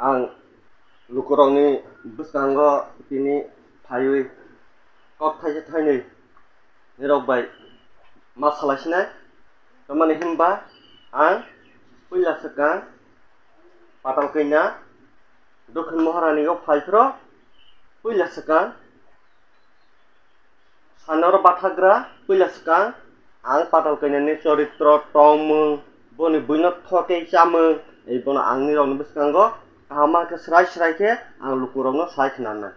ang nih, bus kanggo ini payui kok thaje thaini nirok bai ma salaisina tamani himba. Ang pula sekang patal kaina dokhin nih kok phaifro pula sekang sanor bathagra. Pula sekang ang patal nih ni choritro tom boni buinot thoke cham ei bona ang nirok bus kanggo আমাকে স্রাই স্রাইকে আং লুকুরমনো সাই খানানা।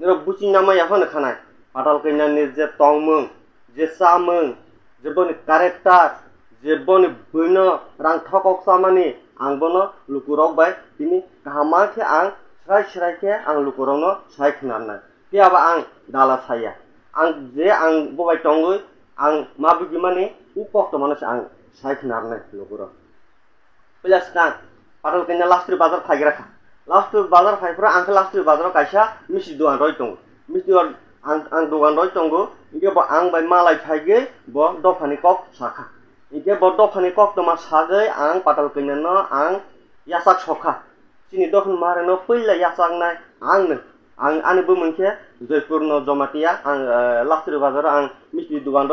নিরব বুচি নামা এখন খানায় পাটাল কইনা যে তং মং যে সা মং যে বন কারেক্টার যে বন বইন রাং ঠকক সামানি আং লুকুরক বাই তিনি কামাকে আং স্রাই স্রাইকে আং লুকুরমনো সাই খানানা। তে আবার আং ডালা সাইয়া আং যে আং ববাই টঙ্গই আং মাবিগি মানে উপক্ত মানুষ আং সাই খানারনাই লুকুরক প্লাস কাং পাটাল কইনা লাস্টের বাজার থাকি রাখা लास्ट्रि बाजार फायग्राखा लास्ट्रि बाजार फायफ्रा आंखौ लास्ट्रि बाजाराव कायसा मिसि दखान रय दङ मिसि आं आं दखान रय दङ इके आं बाय मालाय फायगे ब दफानि कक साखा इके ब दफानि कक दमा सागै आं पाताल कैनानो आं यासाक सखा सिनि दखान मारनो फैला यासाकनाय आंनो आं आंनिबो मोनसे जयपुरनो जमातिया आं लास्ट्रि बाजाराव आं मिस्टि दखान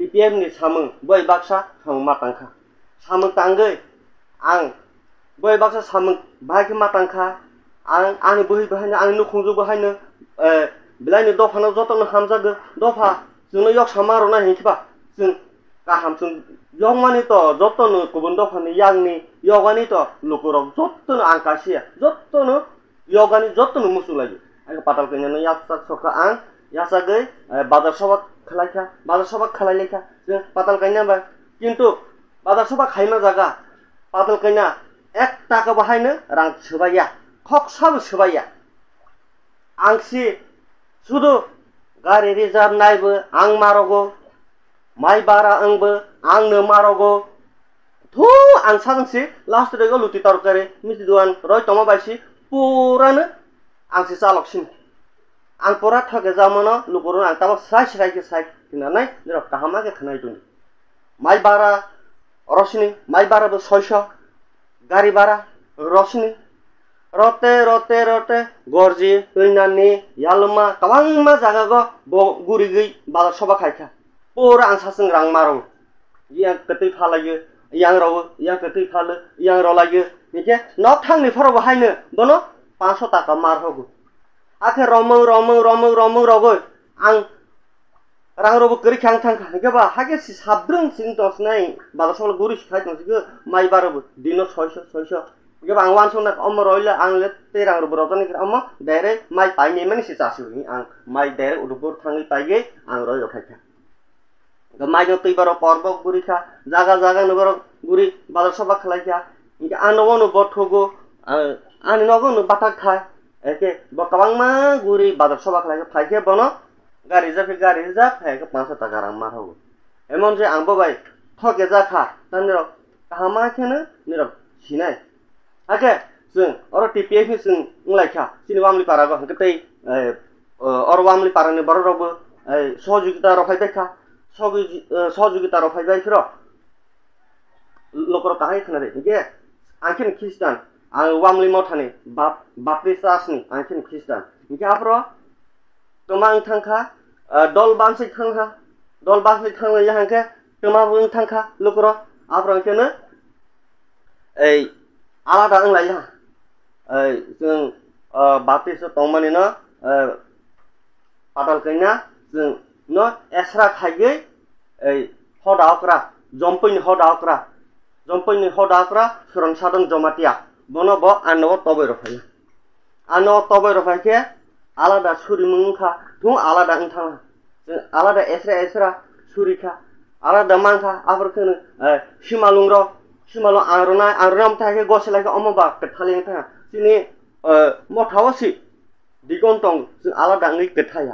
PPM ni samung boy baksa samung matangka samung tangge ang boy baksa samung bahagi matangka ang ani bohi bahana ang nu khungju bahana eh bilani dofa na joto na hamjago dofa juno yok samaro na hinkiba jung kaham jung yok mani to joto nu kubun dofa ni yang ni yogani to lukurok joto nu angkasia joto nu yogani joto nu musulagi ang patal kenya nu yaksak soka ang yasagay badar sobat खालायखा बाजार सभा खालायलेखा जों पाताल कैना बा किन्तु बाजार सभा खायमा जागा पाताल कैना एक टाका बाहायनो रां सोबाया खकसाबो सोबाया आंसि सुदु गारि रिजार्भ नायबो आं मारगौ माइ बारा आंबो आंनो मारगौ थु आं सागंसि लास्ट रेगो लुति तरकारि मिसि दुवान रय तमा बायसि पुरानो आंसि चालकसिन আলপরা ঠকে জামানো লুকরুন আলতাবা সাই সাই সাই কিনানাই কাহামা কাহামাকে খাই দুনি। মাই বারা রশনি মাই বারা ছয়শো, গাড়ি বারা রশনি রতে রতে রতে গরজি তুইনানি ইয়ালমা কাবাংমা জাগা গো গুরি গই বাজার সবা খাইখা পুরো আং সাসং রাং মারো ইয়াং কতই ফালাইয়ে ইয়াং রব ইয়াং কতই ফালো ইয়াং রলাইয়ে নিকে ন থাংনি ফরব হাইনো বনো 500 টাকা মার হগো। ake romeng romeng romeng romeng rogol ang রাহরব করে খ্যাং খ্যাং খান গেবা হাগে সাবদ্রং সিং দশ নাই। বাদা সকল গরু শিখাই দশ গে মাই বারব দিন ছয়শো ছয়শো। গেবা আং ওয়ান অম রইলে আং লে তে রাং রব রতন অম দেরে মাই পাই নেই মানে সে চাষি হই আং, মাই দেরে উডবর থাঙ্গি পাই গে আং রই রখাই খা মাই যত এবার পর্ব গুরি খা, জাগা জাগা নগর গুরি বাদা সবা খেলাই খা আনবন বঠগো আন নগন বাটা খায় একে কবাং মা গুড়ি বাজার সবাক লাগে ফাইকে বনো গা রিজার্ভ গা রিজার্ভ ফাইকে পাঁচশো টাকা রাম মার হবো। এমন যে আমবো ভাই ঠকে যা খা তা নিরব কাহামা খেনে নিরব ছিনাই আকে যে অর টিপিএফ যে লাইখা চিনি আমলি পারা গো হাঁকে তাই অর আমলি পারা নি বড় রব সহযোগিতা রফাই দেখা সহযোগিতা রফাই দেখ লোকর কাহাই খেনে 왕리못하니 밥 밥비싸스니 안친 크리스탄 이게 앞으로 도망 탕카 돌반식 탕카 돌반식 탕을 향해 도망 탕카 루크로 앞으로 걔는 에이 알아다 응라야 에이 좀 밥비스 동만이나 바달 그냥 좀너 에스라 타이게 에이 허다오크라 점프인 허다오크라 점프인 허다오크라 수렁사동 조마티야 आनो तबै रफायो आनो तबै रफायखे आलादा सुरि मुंखा थुं आलादा ओंथाङा जों आलादा एस्रा एस्रा सुरिखा आलादा मांखा आफोरखौनो सिमालुं र' सिमालुं आंरनाय आंरनाम थाखाय गसलायखौ अमबा थालिं थाङा दिनै मथावसि दिगन्तं जों आलादा ओङै गोथाया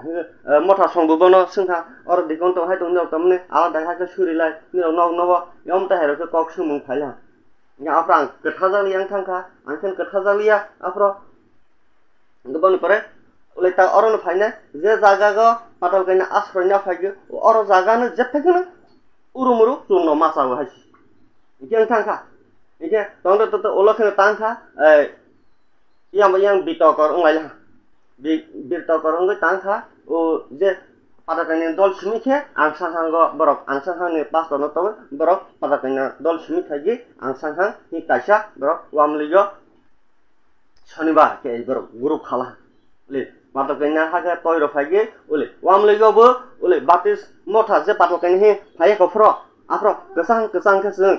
मथा संबोबनो जोंहा अर दिगन्तं हाय दं नियाव तारमाने आलादा हायखौ सुरिलाय नियाव नग नब यम ताहेरखौ कक सुमुं फायला afran kethazalia angthangkha angkhen kethazalia afro gobon pore ulai ta oron phaina je jaga go patal kaina ashroy na phagyo oro jaga na je phagyo urumuru chungno masa go haisi ikeng thangkha ike tongdo to olokhen tangkha ai yang yang bitokor ungai la bitokor ungai tangkha o je padatanie dol śmicie, ansahan go brok, ansahan nie pasto no to brok, padatanie dol śmicie, ansahan i kasia, brok, wam ligo, szoniba, kej brok, grup hala, li, padatanie haga, toiro fagi, uli, wam ligo bo, uli, batis, mota, ze padatanie he, fajeko fro, afro, kasan, kasan, kasan,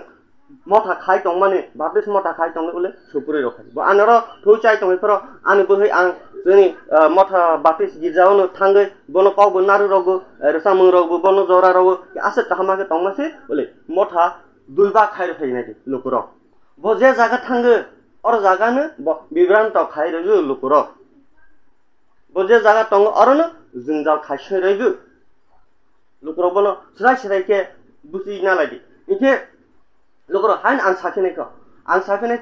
mota kajtong money, batis mota kajtong uli, supuri rok, bo anoro, tu chajtong i fro, anibuhi, anibuhi, ro khai bo anaro thu chai tong pro ani bo hei ang jeni mota babis gijao no thangai bono kau bo naru rogo samung rogo bono jora rogo ase kahama ke tong mase ule mota দুইবা খাই রখাই নাকি লোকর বো যে জায়গা থাঙ্গে or জায়গানো বিভ্রান্ত খাই রইগু লোকর বো যে জায়গা টং অরনো জিংজাল খাইসে রইগু লোকর বলো সিরাই সিরাইকে বুঝি না লাগি ইকে lokro hain ang sakene ko ang sakene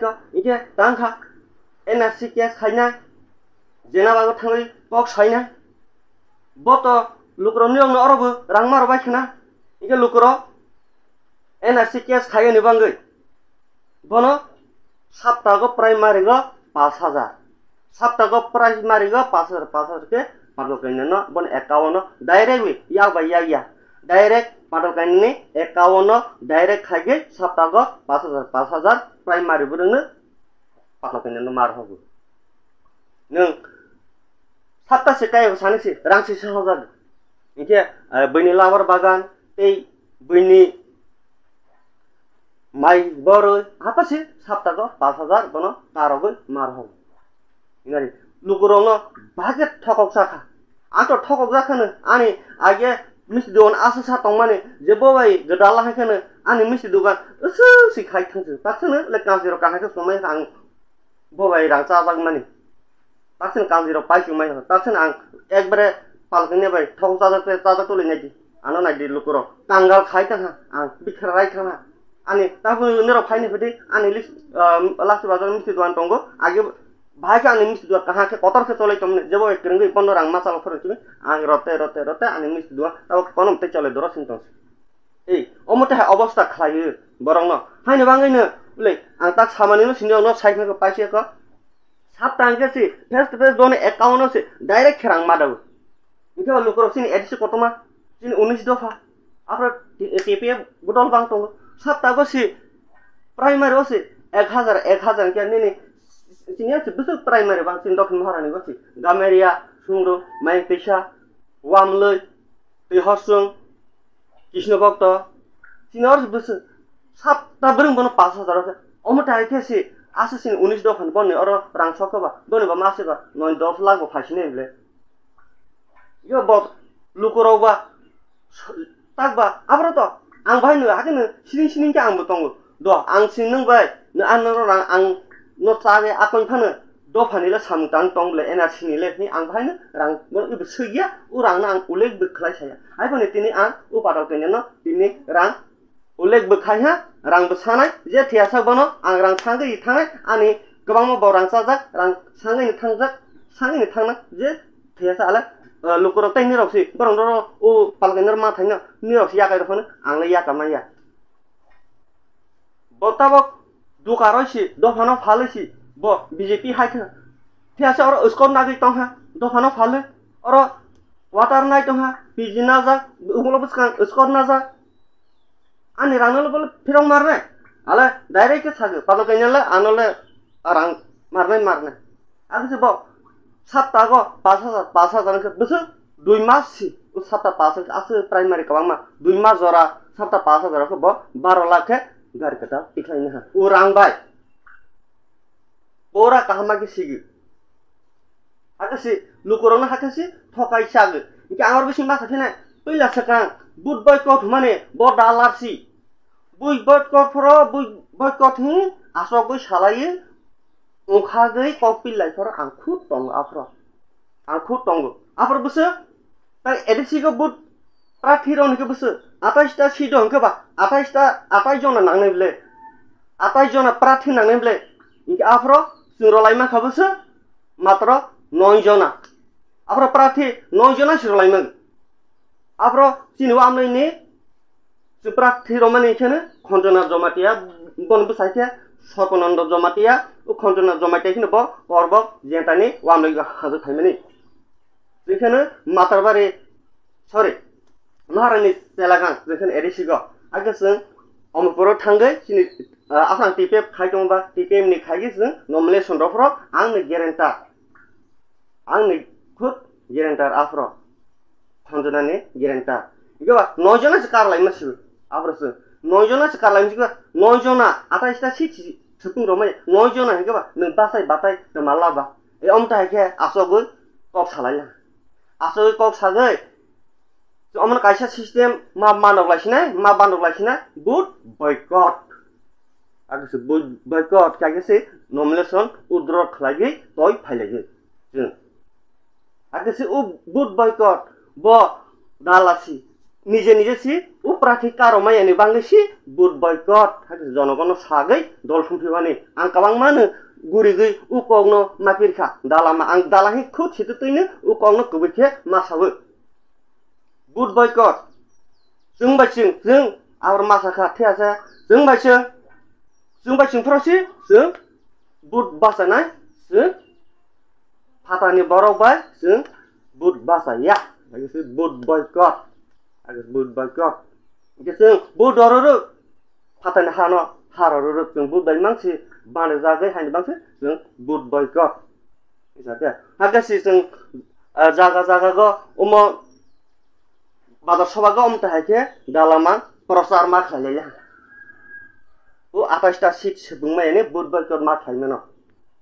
जेना बागो थाङै पक छैन ब त लुक्रो नियम अरब राङमा रबाय खेना इके लुक्रो एनआरसी केस खायो नि बांगै बनो साप्ताहको प्राइमारी ग पाँच हजार साप्ताहको प्राइमारी ग पाँच हजार पाँच हजार के पाटल कैन न बन एकाउन्न डाइरेक्ट या भाइ या या डाइरेक्ट पाटल कैन एकाउन्न डाइरेक्ट खाइगे साप्ताहको पाँच हजार पाँच हजार प्राइमारी बुरुङ पाटल कैन मार होगो नों साप्तासे गायाव सानैसो रांसे साहा जागोन इखे बैनि लाबार बागान এই बैनि মাই বড় হাতাসে সাপ্তাহ পাঁচ হাজার বন তারগৈ মার হব ইংরাজি লুকুরং ভাগে ঠকক জাখা আন্ত ঠকক জাখানো আনি আগে मिस्थि दखान आसो सा तंग माने जेबो बाय गदाला हायखानो आंनि मिस्थि दखान ओसो सिखाय थांसो ताकसोनो ले कांजिरो काहायखो समाय आं बबाय रां चाजाग তাছেন কাঞ্জির পাইছি মাই তাছেন আং একবারে পালকিং নেবাই ঠক তাজাতে তাজা তুলি নাকি আনো নাই দি লুকুর কাঙ্গাল খাই কাহা আং বিখার রাই খাহা আনি তারপর নেরো ফাইনি ফেটি আনি লিস লাস্ট বাজার মিষ্টি দোয়ান টঙ্গ আগে ভাইকে আনি মিষ্টি দোয়া কাহাকে কতরকে চলে তুমি যাব একরিঙ্গি পনেরো রাং মাসাল খরচ তুমি আং রতে রতে রতে আনি মিষ্টি দোয়া তারপর কনমতে চলে দর সিনটন্স এই অমতে অবস্থা খালাইयो বরং ন হাইনে বাঙাইনো বলে আং তাক সামানিনো সিনিয়াও ন সাইকেলকে পাইছে সাত টাঙ্কে আছে ফেস টু ফেস দন একাউন আছে ডাইরেক্ট খেরাং মাদাব ইতে লোকর সিন এডিসি কতমা সিন উনিশ দফা। আপনার টিপিএ গুটল বাং তো সাত টাকা আছে প্রাইমারি আছে এক হাজার এক হাজার কে নিনি সিনি আছে বেশি প্রাইমারি বাং সিন দক্ষিণ মহারানি আছে গামেরিয়া সুন্দর মাই পেশা ওয়ামলৈ তৈহরসং কৃষ্ণভক্ত সিনিয়র বেশি সাতটা বেরোবো পাঁচ হাজার আছে। অমটা আছে आन्स दफा र सकैभ मस लाइस नै यो बोकर ट्रो आउँछ द आइ नै आफै फोर दफानीले सानो एनआरसी अब बहि र ulek bu khai ha rang bu sanai je thia sa bono ang rang sangai i thangai ani gobang mo borang sa jak rang sangai ni thangjak sangai ni thangna je thia sa ala lukuro tai ni roksi borong ro u pal kene ma thangna ni roksi ya kai ro phane ang le ya kamna ya botabok दुकारोसी दफानो फालोसी ब BJP हाइथो थियासे और उसको नागि तंहा दफानो follow और water नाइ तंहा बीजी नाजा उमलो बसकां उसको नाजा आनि আনি রানলে বলে pirong marne আলে daire থাকে, পালো palo আনলে আর আং marne marne আর কিছু বল, সাতটা আগ পাঁচ হাজার পাঁচ হাজার বুঝছ? দুই মাস ও সাতটা পাঁচ হাজার আছে প্রাইমারি কাবাং মা দুই মাস জরা সাতটা পাঁচ হাজার ব বারো লাখে গাড়ি কেটা ইখাই না ও রাং রাংবাই ওরা কাহামাকে সিগি হাকাসি লুকরনো হাকাসি ঠকাইছে আগে। আমার বেশি মাথা খেয়ে না পৈলা সেকাং sakang bud boy kot mane bo dalarsi bui boy kot fro bui boy kot hi aso bui salai মুখা গৈ কপিল লাইফৰ আংখু টং আফ্ৰ। আংখু টং আফ্ৰ বুসে তাই এডিসিগো বুট প্ৰাৰ্থীৰ অনেকে বুসে আঠাইশটা সিট হংকেবা আঠাইশটা আঠাইশ জনা নাংনাय বলে। আঠাইশ জনা প্রার্থী নাংনাय বলে। আফ্র সিরলাইমা খাবসে মাত্র নয় জনা। আফ্র প্রার্থী নয় জনা সিরলাইমা আফ্র চিনবা আমনাইনি প্রার্থী রমানি এখানে খঞ্জনা জমাটিয়া বনবু সাইকে সর্বনন্দ জমাটিয়া ও খঞ্জনা জমাটিয়া এখানে ব করব জেটানি ওয়ামলাই হাজু খাইমানি যেখানে মাতার বাড়ি সরি महारानि सेलागां जेखन एरिसिग आगे जों अमरपुराव थांगै सिनि आफां टिपे खाय दंबा टिपे नि खायगि जों नमले सन्द्रफ्राव आंनो गेरेन्टार आंनो खुद गेरेन्टार आफ्र 선전안에 예란다 이거 노조나 스카라 이마시 아브라스 노조나 스카라 이마시 노조나 아타시타 시치 즉궁 로마에 노조나 이거 능 바사이 바타이 말라바 에 엄타 이게 아서고 꼭 살아야 아서고 꼭 살아야 আমরা কাইসা সিস্টেম মা মানব লাগছি না মা বানব লাগছি না গুড বয়কট আগেছে বয়কট কে আগেছে নমিনেশন উদ্রক লাগে তই ফাইলে আগেছে ও গুড বয়কট bo dalasi নিজে নিজে সি ও প্রার্থী কারও মাই এনে বাংলাদেশি, বুট বয়কট। জনগণ সাগৈ দল সুমফিবানি আং কাবাং মানো গুড়ি গৈ ও কগ্ন মাপিরখা দালামা আং দালাহি খুব সেতু তৈনে ও কগ্ন কবিখে মাসাবো বুট বয়কট। जों बायसिं जों आबाद मासाखा थैयासा जों बायसिं जों बायसिंफोरावसो जों बुट बासायनाय जों फाथानि बरावबाय जों बुट बासाया I can say boot boycott. I can boot boycott. I can say boot ororo. Patan hano harororo. Kung boot by mangsi bane zagay hani bangsi kung boot boycott. Isa kaya. Haka si kung zaga zaga go umo বাজার সভা গম তাহাকে দালামা প্রচার মা খাইলে ও আঠাশটা seat বুংমাই এনে বুধ বৈকট মা খাইমেন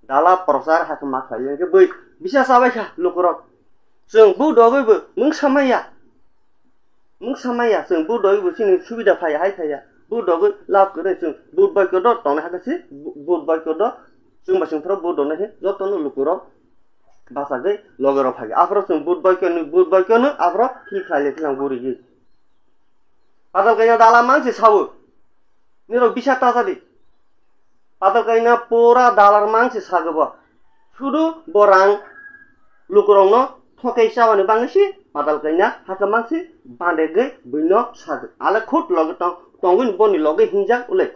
দালা প্রচার হাতে মা খাইলে বই বিশেষ আবাইখা লোকরক जों बुदगैबो मुं सामाया मुं सामाया जों बुदगैबो जोंनि सुबिदा फाया हाय थाया बुदगै लाभ करे जों बुधबारखौ तने हागासि बुधबारखौ जों बासिंफ्राव बुदने जतन लोकरक बासागै लगेर फागे आफ्रो जों बुधबारखौनो बुधबारखौनो आफ्रो खि खाइले थिलां गुरिगि पादल गायना दाला मानसि सावो निरो बिसा ताजादि पादल गायना पोरा दालार मानसि सागोबा শুধু বরাং লুকুরংনো ঠকাই চাওয়ানো বাংসি পাতাল কাইনা হাকা মাংসি বাঁধে গৈ বৈন্য সাগো আলে খুট লগে টঙ্গিন বনি লগে হিংজাক উলে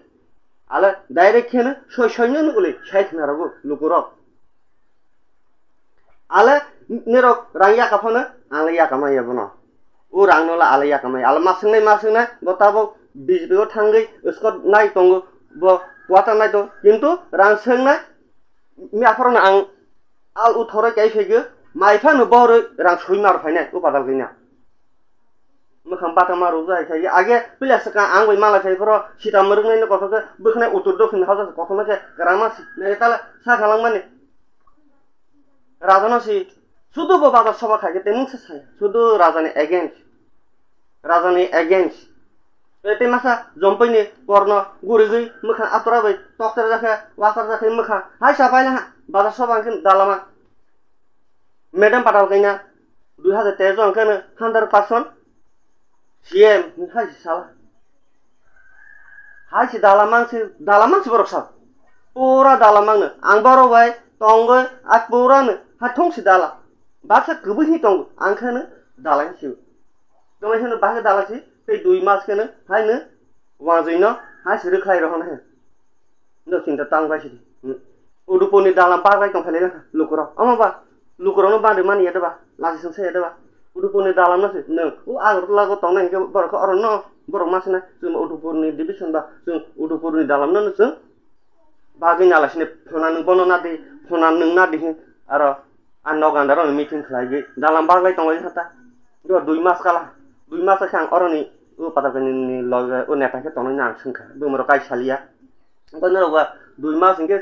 আলে ডাইরেক্ট খেনে সয় সৈন্য উলে সাইখ নারাগো লুকুরক আলে নিরক রাং ইয়াকাফানো আলে ইয়াকামাই বন ও রাং নলা আলে ইয়াকামাই আলে মাসংনাই মাসংনাই গতাবো বিজেপিও থাঙ্গै স্কট নাই টঙ্গো ব ওয়াটা নাই তো কিন্তু রাং सोंनाय मियाफोरावनो आं মাইফানো বড় রাং সইমার ফাইনে উপাদাল গইনা মোখাম বাতা মারু যাই খাই আগে পিলাস কা আং ওই মালা খাইফর সিতা মরুংনাই না কথাকে বখনে উত্তর দক্ষিণ হাজা কথা যে গ্রামাস তালে সা খালাং মানে রাজানসি শুধু বাবা সভা খাইকে তেমন সাই শুধু রাজানি এগেনস্ট রাজানি এগেনস্ট এতে মাসা জম্পাইনি কর্ণ গুরিগৈ মোখা আতরাবাই তক্তার জাখে ওয়াসার জাখে মোখা হাই সাপাই না বাজার সভা দালামা मैडम पाताल कहीं दुई हज़ार तेरह जो हंड्रेड परसेंट सी एम नोंहा साला हाई से दाला मांसे दाला मांसे बरक साल पूरा दाला मांग आं बारबाय टंगो आ पूरानो हा थंसे दाला बासा गोबोहि टंगो आंखोनो दालानि सिउ गमायखोनो बाहागो दालासि बे दुई मासखोनो हायनो वाजैनो हासि रोख्लाय रहन हे नो सिन्ता तांबायसि उडुपनि दाला बाबाय दंखायो लोकराव अमाबा lukurono pa dimani yata ba, lasi sengse yata ba, udupuni dalam nasi, neng, u agur lagu tong neng ke bor ke orono, bor mas neng, sung udupuni di bisun ba, sung udupuni dalam neng sung, bagi nyala sini, sunan neng bono nadi, sunan neng nadi hing, ara, anok an daro neng miting kelagi, dalam bar lai tong lai sata, dua dui mas kalah, dui mas kalah sang orono ni, u pata kini ni loge, u neng pake tong neng nyang sung ke, bung merokai shalia, engkau neng loge, dui mas engke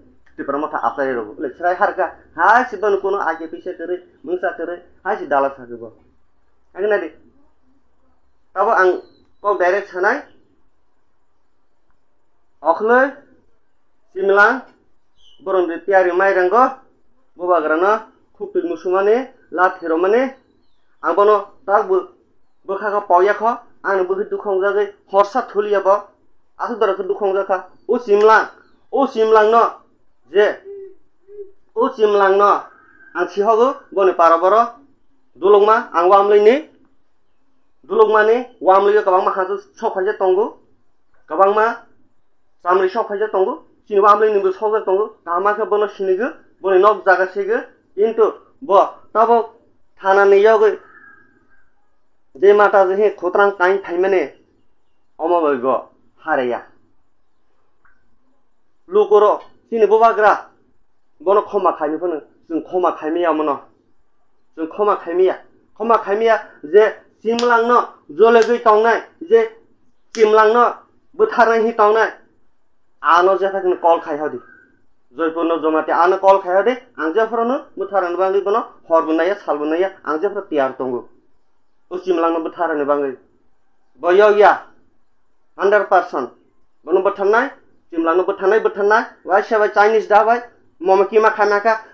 tipra mata asari rogo le sirai harga ha si ban kono age pise tere musa tere ha si dala sa rogo agna de tabo ang ko bere chanai akhle simla boron de tiari mai rango boba grana pig musumane la thero mane ang bono tar bu bukha ka pawya kho ang bu hi dukhong jage horsa thuliya ba ak dar ka dukhong jaka o simla o simla no যে ও চিমলাং ন আং সিহগো গনে পারাবর দুলুকমা আং ওয়ামলিনি দুলুকমানি ওয়ামলিগে কবাংমা হাজু সব খাইজে তঙ্গু কবাংমা চামরি সব খাইজে তঙ্গু চিনি ওয়ামলিনিবো সব তঙ্গু আমাকে বনো সিনিগো বনে নক জাগা into bo tabo ব তব থানা নিয়োগ যে মাতা যে হে খোতরাং কাইন থাইমানে অমবৈগ হারেয়া লুকোর दिनैबो बाग्रा बनो खमा थायमिखौनो जों खमा थायमिया मोनो जों खमा थायमिया खमा थायमिया जे सिमलांनो जलेगै टावनाय जे सिमलांनो बोथारनाय हि टावनाय आनो जेथाखौनो कल खायहदि जयपुरनो जमाते आनो कल खायहदि आंजाफोरनो बोथारनो बाङै बनो हरबोनाया सालबोनाया आंजाफोरा तियार दङ पश्चिमलांनो बोथारनो बाङै बयाव गया हान्ड्रेड पार्सेन्ट बनो बोथारनाय percent bono betanai simlang no betanai betanai wai seba chinese da wai mama kima khana ka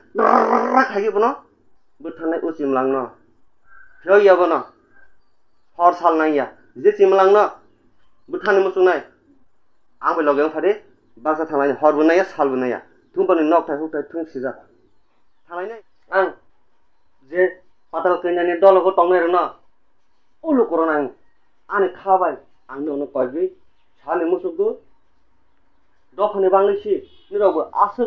khagi bono betanai usimlang no yo ya bono hor sal nai ya je simlang no betani musung nai ang bai logeng phade basa thangai hor bunai ya sal bunai ya thum bani nok thai hukai thung sija thangai nai ang je patal kenyani dologo tongnai rona उलो corona দখনে Bangladeshi নীরব আসে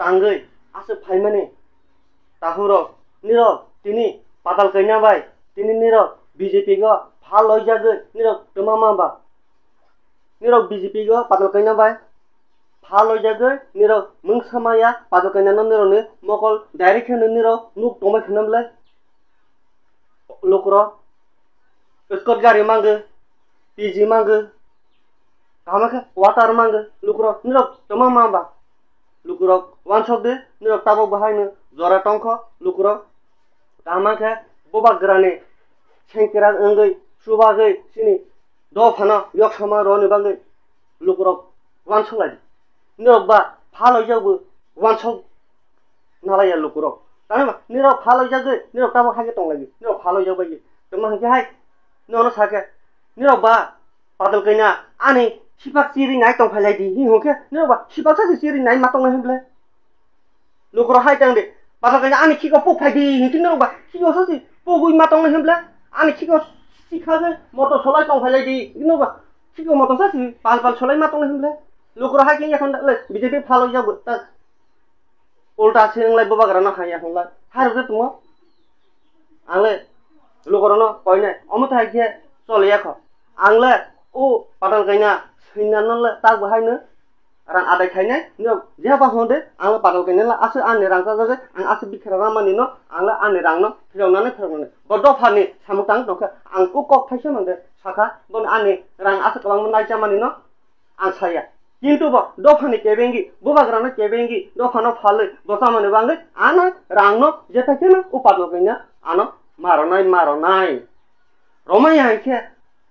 টাঙ্গই আসে ফাইমানে তাহুর নীরব তিনি পাতাল কইনা by তিনি নীরব BJP গ ভাল লই যাগে নীরব তোমা মা বা নীরব বিজেপি গ পাতাল কইনা বাই ভাল লই যাগে নীরব মুং সামায়া পাতাল কইনা ন নীরনে মকল ডাইরেক্ট হেন নীরব মুখ তোমা খনম লোকর স্কট গাড়ি মাঙ্গে পিজি মাঙ্গে kamaka water mangga, lukuro nirok tama mamba, lukuro one shot de nirok tabo bahayna zora tongko lukuro kamaka boba grane sengkira engai subagai sini do phana yok sama roni bangai lukuro one shot lagi nirok ba phalo jabu one shot nalaya lukuro তাহলে নিরব ভালো যাবে নিরব তাবো হাগে টং লাগি নিরব ভালো যাবে তোমার হাই nono sake niro ba padal kaina ani sipak siri nai tong phalai di hi hoke niro ba sipak sa siri nai matong nai ble lukro hai tang de padal kaina ani kiko pok phai di hi niro ba kiko sa si pogui matong nai ble ani kiko sikha ge moto solai tong phalai di niro ba kiko moto sa si pal pal solai matong nai ble lukro hai kin এখন BJP ভালো যাব তা উল্টা আছে নংলাই বাবা গ্রানা high এখন হারবে তোমা আলে lukorno koine omo thai khe chole yakho angle o patal kaina khaine no je ba honde ang patal kaina la ase ane rang ta jage ang ase bikhara ramani no ang la ane rang no phirongna phirongna bodo phani samutang no ang ku kok thaise mande saka bon ane rang ase kabang nai chamani no ang saya কিন্তু দফানি কেবেঙ্গি বুবাগ্রানো কেবেঙ্গি দফানো ফালে বসামানে বাঙ্গে আনো রাংনো যেটা কেন উপাদল কইনা আনো maronai maronai romaya hingke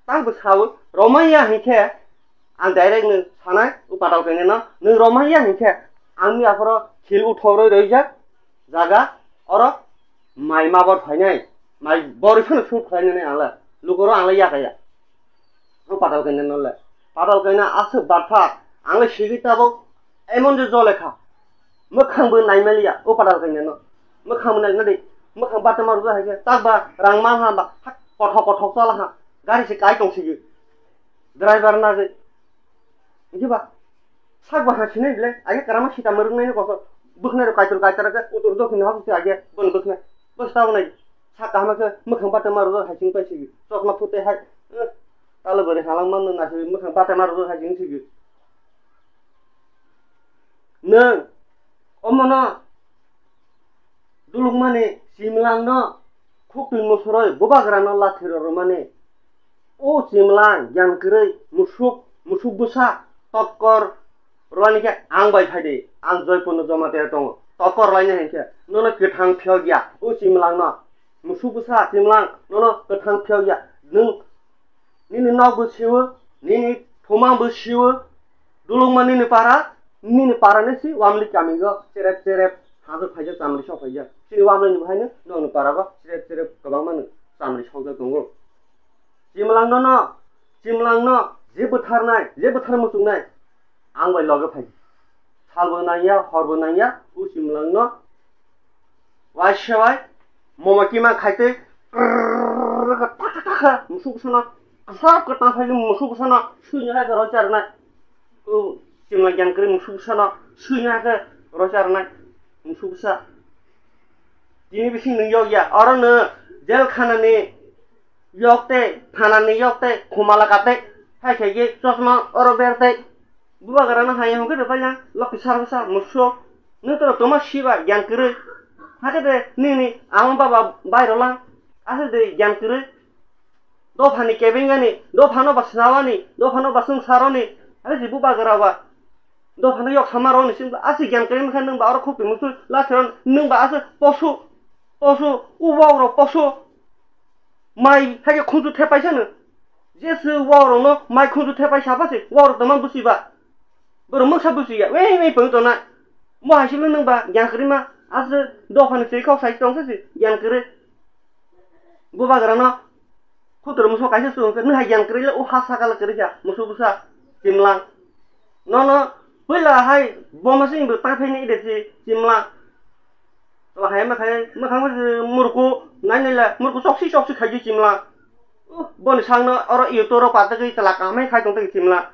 tang besawo romaya hingke ang direct nung sanai upatal kene no nung romaya hingke ang mi aforo khil uthoro roijak jaga oro mai mabor phainai mai bori phano sut phainai nai angla lukoro angla yakaya upatal kene no le patal kene asu bartha angla sigitabo emon je jolekha mokhangbo naimaliya upatal kene no mokhangbo naimali mokhang bata maru ga hage takba rang ma ha ba hak kothok kothok sala म्हणजे बा साग भाषा नाही बिलाय आगे करामा Sita maroon नाही कसं बघणार काय तर काय तर काय उतर दोखीन हा कुठे आगे बन बघ नाही बस ताव नाही सा कामाचं मखं पाटा मारू हायचिंग पैसे चोकमा फुते हाय तालं बरे हालांग मान नाशे मखं पाटा मारू हायचिंग शिगी नों अमना दुलुक माने सिमलांनो खुकुन मुसरै बुबाग्रानो लाथिरो माने ओ सिमलां ज्ञानकरै मुसुक मुसुक बुसा तक्कर rwani ke ang bai thadi ang joy pono joma te tong tokkor rwani hen ke no no kithang phyo gya u simlang no musu busa simlang no no kithang phyo gya nung ni ni पारा जेबो थारनाय जेबो थार मोसुंनाय आं bye लगे phi सालबो नाया हरबो नाया उ चिमलांनो वाइसेवाय mama keema खाइते थाखा थाखा मुसु गुसना सब कटा फाइनो मुसु गुसना सुइनो हाय रचारनाय उ चिमलां ज्ञान करे मुसु गुसना सुइनो हाय रचारनाय मुसुगसा दिनै बिसिं नों यगिया अर नो जेल खानानि यगते थानानि यगते खुमाला काते hai khai ge chosma oro ber tai berte buwa garana hai hu gede baya lokki sarvasa musho nutro toma shiba gyan ha ke de ni ni amon baba bairola ase de gyan kire do phani kebengani do phano basnawani do phano basung saroni ase jibu bagarawa do phano yok samaroni sim ase gyan kire mkhan nung ba oro khopi musul la thron nung ba ase posu posu ubaw ro posu mai hage khunju the paisanu jesu waro no mai khundu thepai sapase waro tamang busiba boro mung sa busiga wei wei pung to na mo hasilu nang ba yang krima as do phan se khau sai tong gì, yang kre bố ba grana khutur muso kaisa su nang ha yang kre le u hasa kala kre ja muso busa timlang no no pula hai bom sing bu ta phai ni de si timlang là hai mà khai mà khang mà mur cô nãy này là mua cô sóc xí sóc xí khai chim lang. bon sang no oro iyo toro pata kai telak amai kai tong tagi timla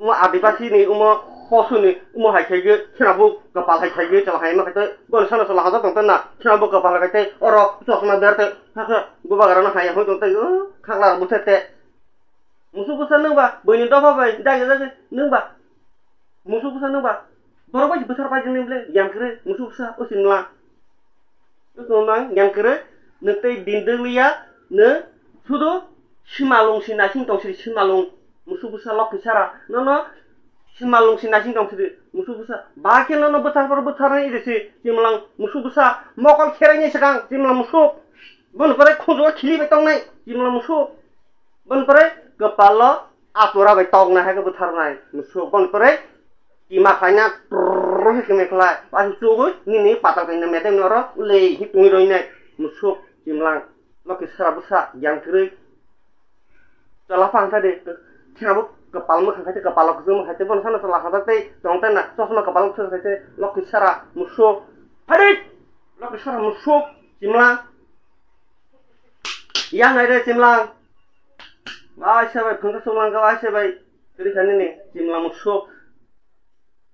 umo adipasi ni umo posu ni umo hai kai ge kinabu kapal hai kai ge cala hai ma kai tai bon sang no salah hata tong tena kinabu kapal kai tai oro sok na berte kaka guba garana hai ya ho tong tai o uh, kang lar bute te musu kusa nung ba bini dofa bai dagi dagi nung ba. Musu kusa nung ba Baru bai besar pajang ni ble yang kere musu sah, oh simla. Terus ngomong, yang kere, nanti dinding liat, ne শুধু সীমালং সিনা সিংটংসির সীমালং মুসুবুসা লক্ষ্মী সারা নন সীমালং সিনা সিংটংসির মুসুবুসা বা কেন বুথারপর বুথারা এসে জিমলাং মুসুবুসা মকল খেরাই নিয়ে সেখান জিমলা মুসুক বনপরে খুঁজো খিলি by টংনাই জিমলা মুসুক বনপরে গপাল আতরা by টং হাগে বুথার নাই মুসুক বনপরে কিমা খাই না হেকে মেখলায় বা nó ke sa besar yang kering telafang tadi kenapa kepala mu kangkai kepala ku semua hati pun sana telah kata tadi tong tena sos na kepala ku kangkai lo ke sara musuk hadik lo ke sara musuk simlang yang ada simlang আসে ভাই ফোনটা শুনলাম গাও আসে ভাই তুই জানি নে চিনলাম শোক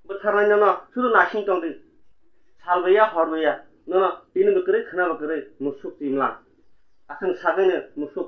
বুঝারলাই না শুধু নাসিং টং দিন ছাল ভাইয়া হর ভাইয়া না না তিন বকরে খানা বকরে মুসুক চিনলাম 아침 사전에 무슨